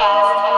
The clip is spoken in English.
podcast.